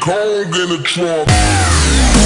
cold in the trunk.